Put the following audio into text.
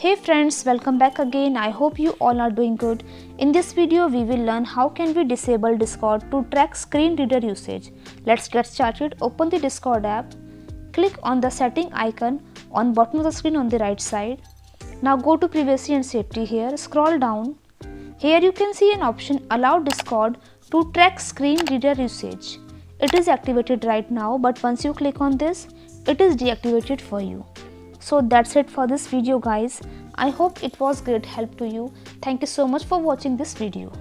Hey friends, welcome back again. I hope you all are doing good. In this video, we will learn how can we disable Discord to track screen reader usage. Let's get started. Open the Discord app. Click on the setting icon on bottom of the screen on the right side. Now go to privacy and safety here. Scroll down. Here you can see an option allow Discord to track screen reader usage. It is activated right now but once you click on this, it is deactivated for you so that's it for this video guys. I hope it was great help to you. Thank you so much for watching this video